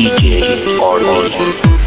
DJ or